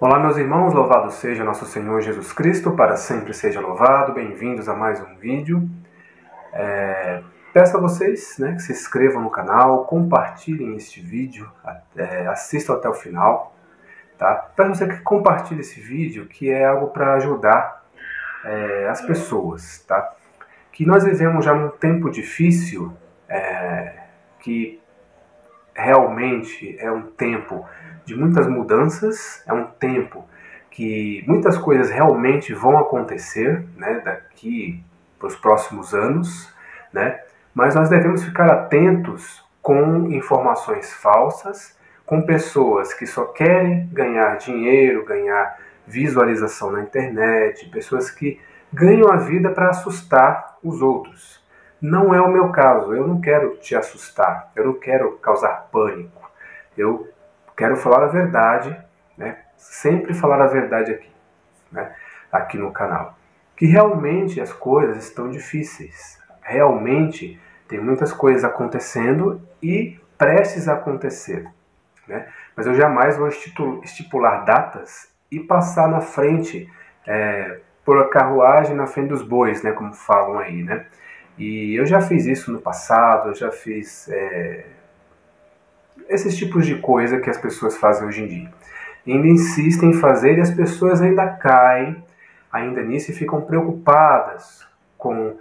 Olá, meus irmãos, louvado seja nosso Senhor Jesus Cristo, para sempre seja louvado. Bem-vindos a mais um vídeo. É, peço a vocês né, que se inscrevam no canal, compartilhem este vídeo, é, assistam até o final. Tá? Peço a você que compartilhe esse vídeo, que é algo para ajudar é, as pessoas. Tá? Que nós vivemos já num tempo difícil, é, que realmente é um tempo de muitas mudanças, é um tempo que muitas coisas realmente vão acontecer né, daqui para os próximos anos, né, mas nós devemos ficar atentos com informações falsas, com pessoas que só querem ganhar dinheiro, ganhar visualização na internet, pessoas que ganham a vida para assustar os outros. Não é o meu caso, eu não quero te assustar, eu não quero causar pânico. Eu quero falar a verdade, né? sempre falar a verdade aqui, né? aqui no canal. Que realmente as coisas estão difíceis. Realmente tem muitas coisas acontecendo e prestes a acontecer. Né? Mas eu jamais vou estipular datas e passar na frente, é, por a carruagem na frente dos bois, né? como falam aí. Né? E eu já fiz isso no passado, eu já fiz. É, esses tipos de coisa que as pessoas fazem hoje em dia. ainda insistem em fazer e as pessoas ainda caem ainda nisso e ficam preocupadas com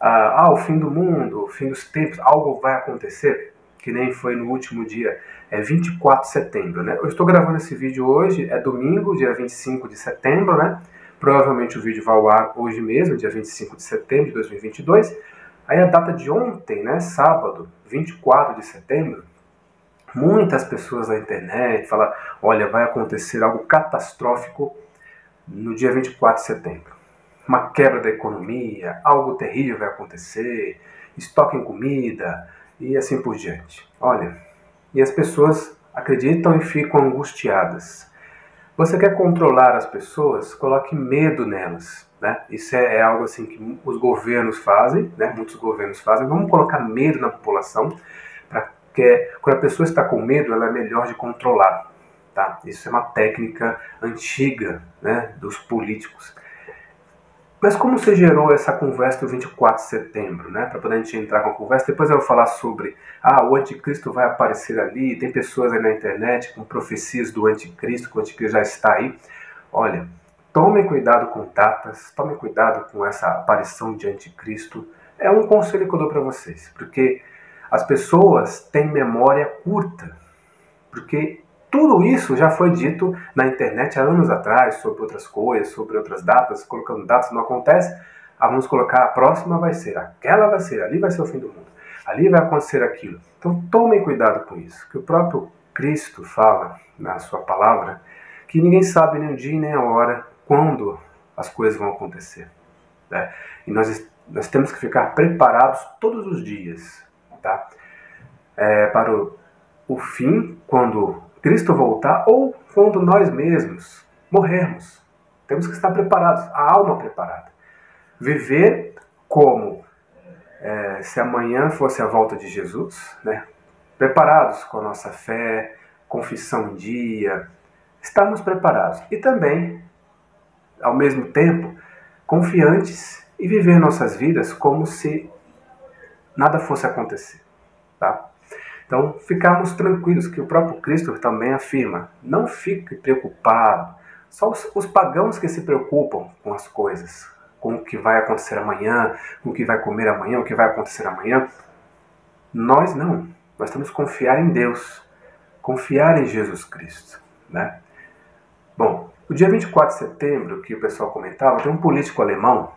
ah, ah, o fim do mundo, o fim dos tempos, algo vai acontecer, que nem foi no último dia, é 24 de setembro, né? Eu estou gravando esse vídeo hoje, é domingo, dia 25 de setembro, né? Provavelmente o vídeo vai ao ar hoje mesmo, dia 25 de setembro de 2022. Aí a data de ontem, né, sábado, 24 de setembro, Muitas pessoas na internet falam: olha, vai acontecer algo catastrófico no dia 24 de setembro. Uma quebra da economia, algo terrível vai acontecer, estoque em comida e assim por diante. Olha, e as pessoas acreditam e ficam angustiadas. Você quer controlar as pessoas? Coloque medo nelas. Né? Isso é, é algo assim que os governos fazem, né? muitos governos fazem. Vamos colocar medo na população para porque quando a pessoa está com medo, ela é melhor de controlar. Tá? Isso é uma técnica antiga né, dos políticos. Mas como se gerou essa conversa do 24 de setembro, né? Para poder a gente entrar com a conversa, depois eu vou falar sobre ah, o anticristo vai aparecer ali, tem pessoas aí na internet com profecias do anticristo, que o anticristo já está aí. Olha, tome cuidado com datas, tome cuidado com essa aparição de anticristo. É um conselho que eu dou para vocês, porque as pessoas têm memória curta, porque tudo isso já foi dito na internet há anos atrás sobre outras coisas, sobre outras datas, colocando datas, não acontece. Ah, vamos colocar a próxima vai ser, aquela vai ser, ali vai ser o fim do mundo, ali vai acontecer aquilo. Então tomem cuidado com isso, que o próprio Cristo fala na sua palavra que ninguém sabe nem o dia nem a hora quando as coisas vão acontecer. Né? E nós, nós temos que ficar preparados todos os dias tá? É, para o, o fim, quando Cristo voltar, ou quando nós mesmos morrermos. Temos que estar preparados, a alma preparada. Viver como é, se amanhã fosse a volta de Jesus, né? preparados com a nossa fé, confissão em dia, estarmos preparados. E também, ao mesmo tempo, confiantes e viver nossas vidas como se nada fosse acontecer. Tá? Então, ficarmos tranquilos, que o próprio Cristo também afirma: não fique preocupado. Só os, os pagãos que se preocupam com as coisas, com o que vai acontecer amanhã, com o que vai comer amanhã, o que vai acontecer amanhã. Nós não. Nós temos que confiar em Deus, confiar em Jesus Cristo. Né? Bom, o dia 24 de setembro, que o pessoal comentava, tem um político alemão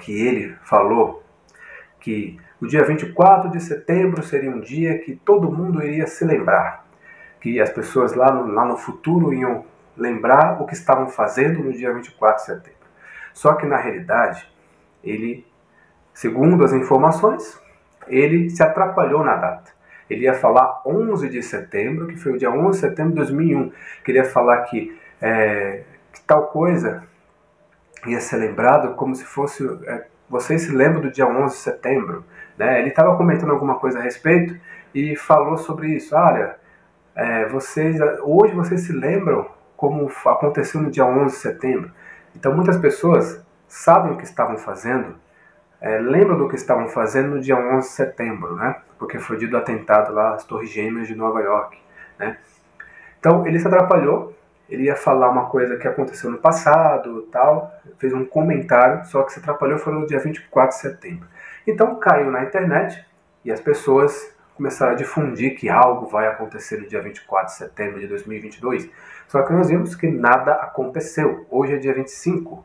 que ele falou que o dia 24 de setembro seria um dia que todo mundo iria se lembrar, que as pessoas lá no, lá no futuro iam lembrar o que estavam fazendo no dia 24 de setembro. Só que na realidade, ele, segundo as informações, ele se atrapalhou na data. Ele ia falar 11 de setembro, que foi o dia 11 de setembro de 2001. Queria falar que, é, que tal coisa ia ser lembrado como se fosse é, vocês se lembram do dia 11 de setembro? Né? Ele estava comentando alguma coisa a respeito e falou sobre isso. Olha, é, vocês, hoje vocês se lembram como aconteceu no dia 11 de setembro. Então muitas pessoas sabem o que estavam fazendo, é, lembram do que estavam fazendo no dia 11 de setembro, né? Porque foi o dia do atentado lá às Torres Gêmeas de Nova York, né? Então ele se atrapalhou, ele ia falar uma coisa que aconteceu no passado, tal, fez um comentário, só que se atrapalhou foi no dia 24 de setembro. Então caiu na internet e as pessoas começaram a difundir que algo vai acontecer no dia 24 de setembro de 2022. Só que nós vimos que nada aconteceu. Hoje é dia 25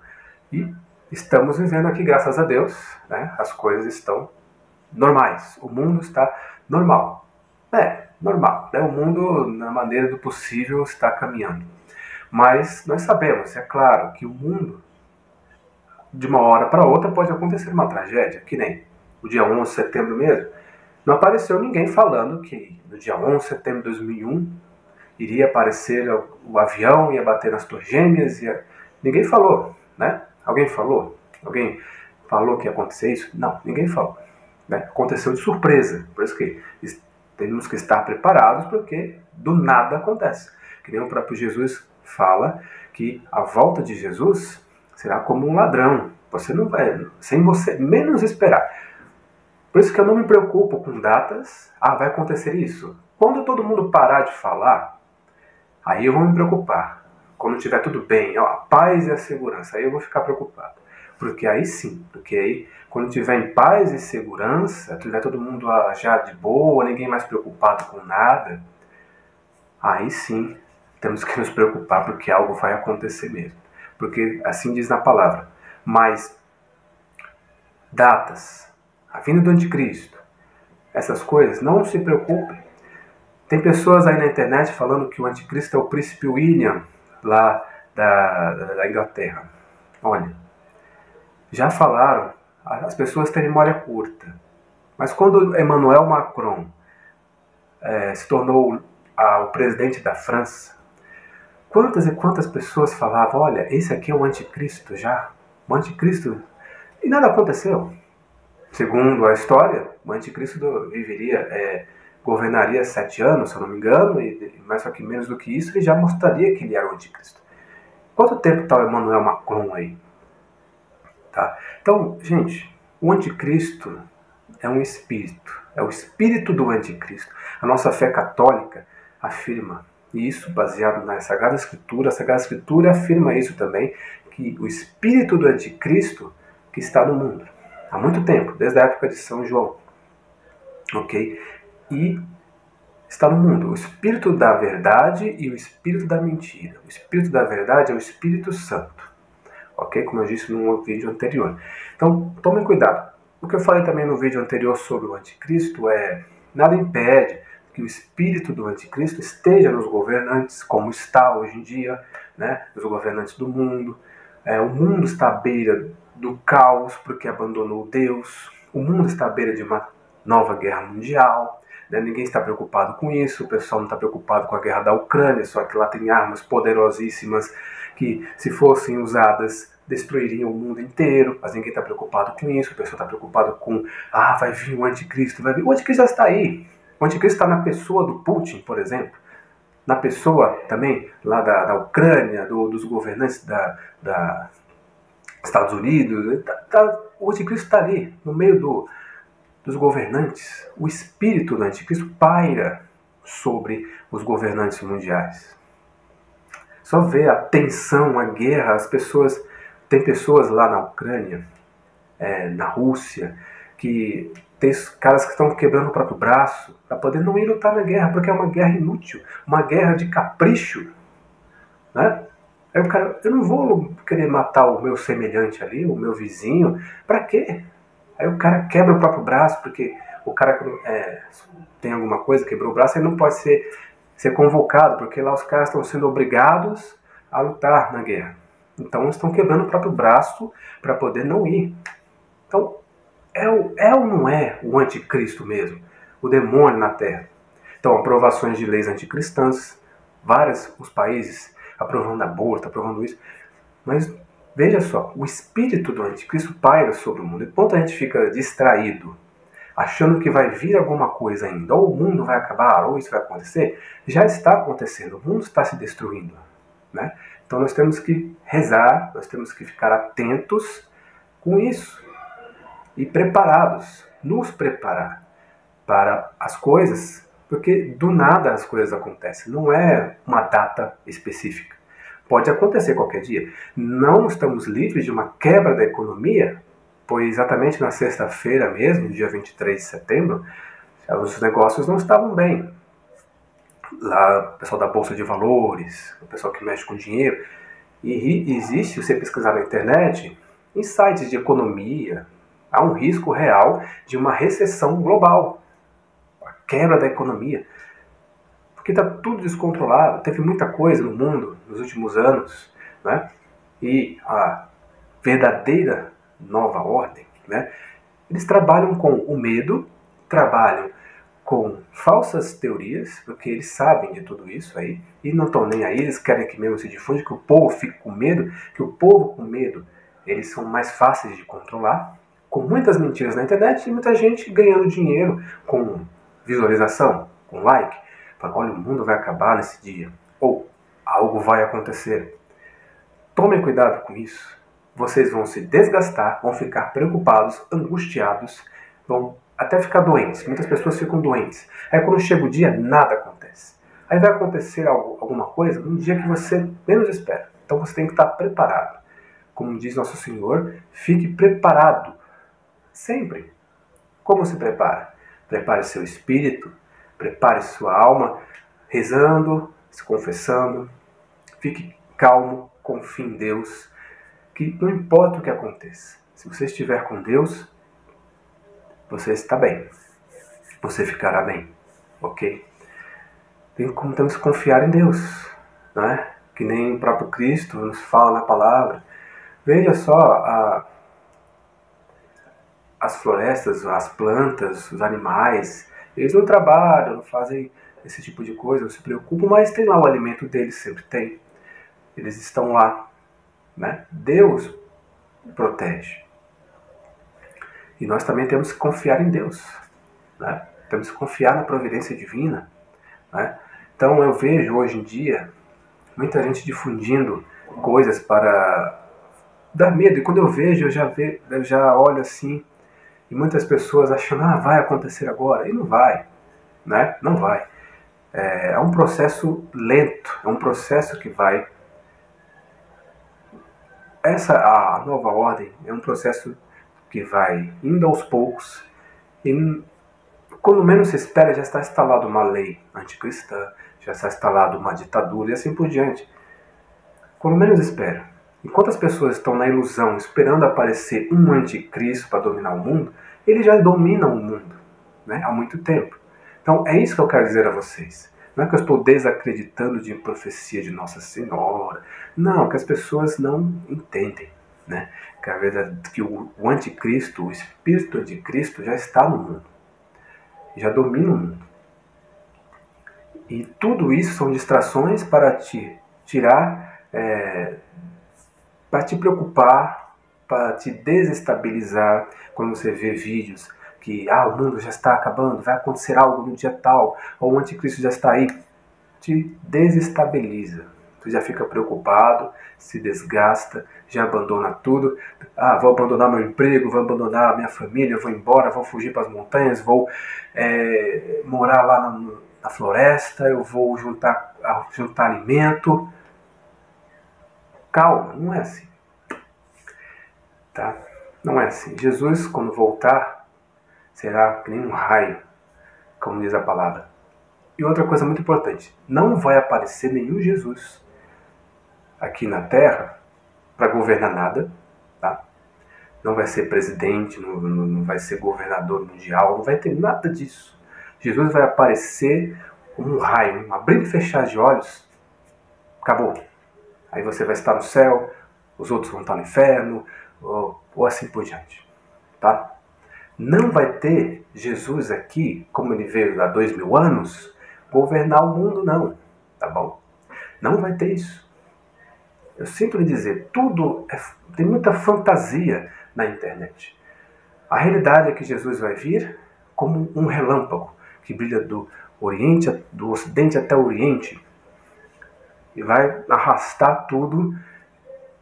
e estamos vivendo aqui, graças a Deus, né? as coisas estão normais. O mundo está normal. É, normal. Né? O mundo, na maneira do possível, está caminhando. Mas nós sabemos, é claro, que o mundo, de uma hora para outra, pode acontecer uma tragédia, que nem o dia 11 de setembro mesmo não apareceu ninguém falando que no dia 11 de setembro de 2001 iria aparecer o avião, ia bater nas torres gêmeas, ia... ninguém falou, né? Alguém falou? Alguém falou que ia acontecer isso? Não, ninguém falou. Né? Aconteceu de surpresa, por isso que temos que estar preparados, porque do nada acontece. Que nem o próprio Jesus fala que a volta de Jesus será como um ladrão. Você não vai, sem você menos esperar. Por isso que eu não me preocupo com datas. Ah, vai acontecer isso. Quando todo mundo parar de falar, aí eu vou me preocupar. Quando tiver tudo bem, ó, a paz e a segurança, aí eu vou ficar preocupado. Porque aí sim, porque aí quando tiver em paz e segurança, tiver todo mundo já de boa, ninguém mais preocupado com nada, aí sim temos que nos preocupar porque algo vai acontecer mesmo. Porque assim diz na palavra. Mas datas, a vinda do anticristo, essas coisas, não se preocupem. Tem pessoas aí na internet falando que o anticristo é o príncipe William, lá da, da Inglaterra. Olha, já falaram, as pessoas têm memória curta. Mas quando Emmanuel Macron é, se tornou a, o presidente da França, quantas e quantas pessoas falavam: olha, esse aqui é o anticristo já? O anticristo. E nada aconteceu. Segundo a história, o anticristo viveria, é, governaria sete anos, se eu não me engano, e mais só que menos do que isso, ele já mostraria que ele era o anticristo. Quanto tempo está o Emmanuel Macron aí? Tá? Então, gente, o anticristo é um espírito, é o espírito do anticristo. A nossa fé católica afirma isso, baseado na Sagrada Escritura. A Sagrada Escritura afirma isso também, que o espírito do anticristo que está no mundo há muito tempo, desde a época de São João. Ok? E está no mundo o espírito da verdade e o espírito da mentira. O espírito da verdade é o Espírito Santo. Ok? Como eu disse no vídeo anterior. Então, tomem cuidado. O que eu falei também no vídeo anterior sobre o anticristo é nada impede que o espírito do anticristo esteja nos governantes, como está hoje em dia, né, nos governantes do mundo. É, o mundo está à beira do caos porque abandonou Deus. O mundo está à beira de uma nova guerra mundial. Né? Ninguém está preocupado com isso. O pessoal não está preocupado com a guerra da Ucrânia, só que lá tem armas poderosíssimas que, se fossem usadas, destruiriam o mundo inteiro. Mas ninguém está preocupado com isso. O pessoal está preocupado com, ah, vai vir o anticristo, vai vir. O anticristo já está aí. O anticristo está na pessoa do Putin, por exemplo na pessoa também lá da, da Ucrânia, do, dos governantes da, da, Estados Unidos, tá, tá, o anticristo está ali, no meio do, dos governantes. O espírito do anticristo paira sobre os governantes mundiais. Só vê a tensão, a guerra, as pessoas. Tem pessoas lá na Ucrânia, é, na Rússia, que tem caras que estão quebrando o próprio braço para poder não ir lutar na guerra, porque é uma guerra inútil, uma guerra de capricho. Né? Aí o cara, eu não vou querer matar o meu semelhante ali, o meu vizinho, para quê? Aí o cara quebra o próprio braço, porque o cara é, tem alguma coisa, quebrou o braço, ele não pode ser, ser convocado, porque lá os caras estão sendo obrigados a lutar na guerra. Então estão quebrando o próprio braço para poder não ir. Então, é, o, é ou não é o anticristo mesmo? O demônio na terra? Então, aprovações de leis anticristãs, vários os países aprovando aborto, aprovando isso. Mas veja só, o espírito do anticristo paira sobre o mundo. Enquanto a gente fica distraído, achando que vai vir alguma coisa ainda, ou o mundo vai acabar, ou isso vai acontecer, já está acontecendo. O mundo está se destruindo. Né? Então nós temos que rezar, nós temos que ficar atentos com isso e preparados, nos preparar para as coisas, porque do nada as coisas acontecem, não é uma data específica. Pode acontecer qualquer dia. Não estamos livres de uma quebra da economia, pois exatamente na sexta-feira mesmo, dia 23 de setembro, os negócios não estavam bem. Lá, o pessoal da Bolsa de Valores, o pessoal que mexe com dinheiro, e existe, você pesquisar na internet, em sites de economia, há um risco real de uma recessão global, quebra da economia. Porque está tudo descontrolado, teve muita coisa no mundo nos últimos anos, né? e a verdadeira nova ordem, né? eles trabalham com o medo, trabalham com falsas teorias, porque eles sabem de tudo isso aí, e não estão nem aí, eles querem que mesmo se difunde, que o povo fique com medo, que o povo com medo, eles são mais fáceis de controlar, com muitas mentiras na internet e muita gente ganhando dinheiro com visualização, com like, falando, olha, o mundo vai acabar nesse dia, ou algo vai acontecer. Tomem cuidado com isso. Vocês vão se desgastar, vão ficar preocupados, angustiados, vão até ficar doentes. Muitas pessoas ficam doentes. Aí quando chega o dia, nada acontece. Aí vai acontecer algo, alguma coisa um dia que você menos espera. Então você tem que estar preparado. Como diz nosso Senhor, fique preparado. Sempre. Como se prepara? Prepare seu espírito, prepare sua alma, rezando, se confessando. Fique calmo, confie em Deus, que não importa o que aconteça. Se você estiver com Deus, você está bem. Você ficará bem, ok? Tem como temos que confiar em Deus, não é? Que nem o próprio Cristo nos fala na palavra. Veja só a, as florestas, as plantas, os animais. Eles não trabalham, não fazem esse tipo de coisa, não se preocupam, mas tem lá o alimento deles, sempre tem. Eles estão lá, né? Deus protege. E nós também temos que confiar em Deus. Né? Temos que confiar na providência divina. Né? Então eu vejo hoje em dia muita gente difundindo coisas para dar medo. E quando eu vejo, eu já, ve, eu já olho assim, e muitas pessoas achando, ah, vai acontecer agora. E não vai. Né? Não vai. É, é um processo lento, é um processo que vai. Essa, a nova ordem, é um processo que vai indo aos poucos e quando menos se espera já está instalada uma lei anticristã, já está instalada uma ditadura e assim por diante. Quando menos espera. Enquanto as pessoas estão na ilusão esperando aparecer um anticristo para dominar o mundo, ele já domina o mundo né, há muito tempo. Então é isso que eu quero dizer a vocês. Não é que eu estou desacreditando de profecia de Nossa Senhora. Não, que as pessoas não entendem né? Que a verdade que o, o anticristo, o espírito de Cristo já está no mundo, já domina o mundo. E tudo isso são distrações para te tirar, é, para te preocupar, para te desestabilizar quando você vê vídeos que ah, o mundo já está acabando, vai acontecer algo no dia tal, ou o anticristo já está aí, te desestabiliza. Tu já fica preocupado, se desgasta, já abandona tudo. Ah, vou abandonar meu emprego, vou abandonar minha família, vou embora, vou fugir para as montanhas, vou é, morar lá na, na, floresta, eu vou juntar, juntar alimento. Calma, não é assim. Tá? Não é assim. Jesus, quando voltar, será que nem um raio, como diz a palavra. E outra coisa muito importante: não vai aparecer nenhum Jesus aqui na Terra para governar nada, tá? Não vai ser presidente, não, não vai ser governador mundial, não vai ter nada disso. Jesus vai aparecer como um raio, um abrir e fechar de olhos, acabou. Aí você vai estar no céu, os outros vão estar no inferno, ou, ou assim por diante, tá? Não vai ter Jesus aqui, como ele veio há dois mil anos, governar o mundo, não, tá bom? Não vai ter isso. Eu sinto lhe dizer, tudo é, tem muita fantasia na internet. A realidade é que Jesus vai vir como um relâmpago que brilha do Oriente, do Ocidente até o Oriente. E vai arrastar tudo,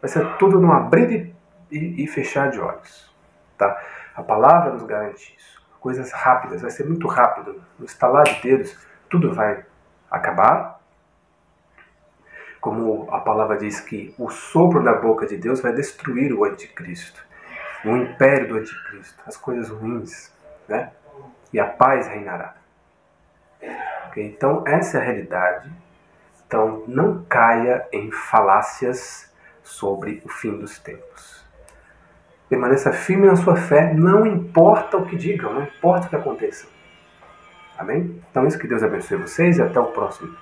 vai ser tudo num abrir e, e fechar de olhos. Tá? A palavra nos garante isso. Coisas rápidas, vai ser muito rápido. No estalar de dedos, tudo vai acabar. Como a palavra diz que o sopro da boca de Deus vai destruir o anticristo, o império do anticristo, as coisas ruins, né? E a paz reinará. Okay? Então, essa é a realidade. Então, não caia em falácias sobre o fim dos tempos. Permaneça firme na sua fé, não importa o que digam, não importa o que aconteça. Amém? Então, isso que Deus abençoe vocês e até o próximo